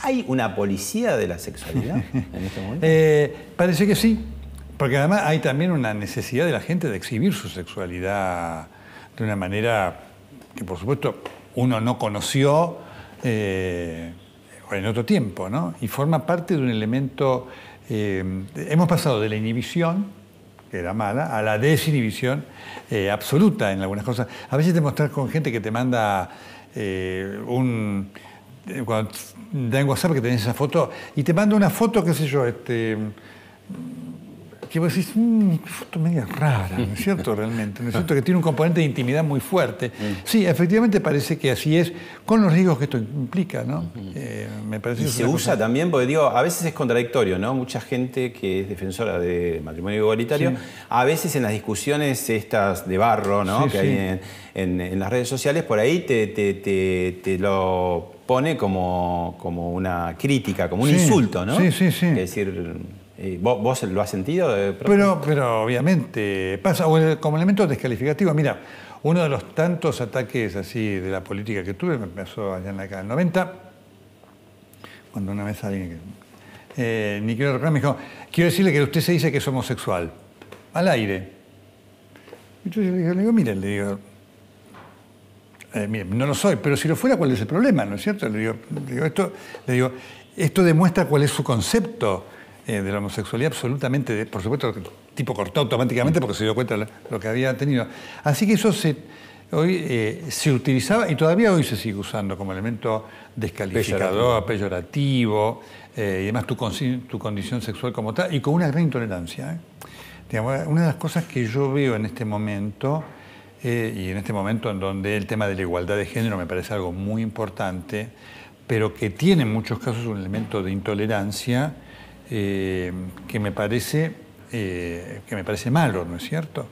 ¿Hay una policía de la sexualidad en este momento? Eh, parece que sí, porque además hay también una necesidad de la gente de exhibir su sexualidad de una manera que por supuesto uno no conoció eh, en otro tiempo, ¿no? Y forma parte de un elemento... eh, hemos pasado de la inhibición, era mala, a la desinhibición eh, absoluta en algunas cosas. A veces te mostras con gente que te manda eh, un... eh, Cuando da en WhatsApp que tenés esa foto, y te manda una foto, qué sé yo, este, que vos decís, "Mm, qué foto media rara, ¿no es cierto? Realmente, ¿no es cierto? Que tiene un componente de intimidad muy fuerte. Sí, efectivamente parece que así es, con los riesgos que esto implica, ¿no? Eh, me parece Y que se usa cosa- también, porque digo, a veces es contradictorio, ¿no? Mucha gente que es defensora de matrimonio igualitario, a veces en las discusiones estas de barro, ¿no? Sí, que sí. hay en, en- en las redes sociales, por ahí te, te- te- te lo pone como, como una crítica, como un insulto, ¿no? sí, sí, sí. Es decir, ¿vos, lo has sentido? Pero, obviamente pasa, como elemento descalificativo. Mira, uno de los tantos ataques así de la política que tuve me pasó allá en la década del 90, cuando una vez alguien, eh, ni quiero recordar, me dijo, quiero decirle que usted se dice que es homosexual, al aire. Y yo le digo, mire, le digo, eh, mire, no lo soy, pero si lo fuera, ¿cuál es el problema? ¿No es cierto? Le digo, le digo, esto, le digo, esto demuestra cuál es su concepto eh, de la homosexualidad absolutamente, de- por supuesto, el tipo cortó automáticamente porque se dio cuenta de lo- que había tenido. Así que eso se, hoy eh, se utilizaba y todavía hoy se sigue usando como elemento descalificador, peyorativo, eh, y además tu, tu condición sexual como tal, y con una gran intolerancia. Digamos, una de las cosas que yo veo en este momento, y en este momento en donde el tema de la igualdad de género me parece algo muy importante, pero que tiene en muchos casos un elemento de intolerancia eh, que, me parece, eh, que me parece malo, ¿no es cierto?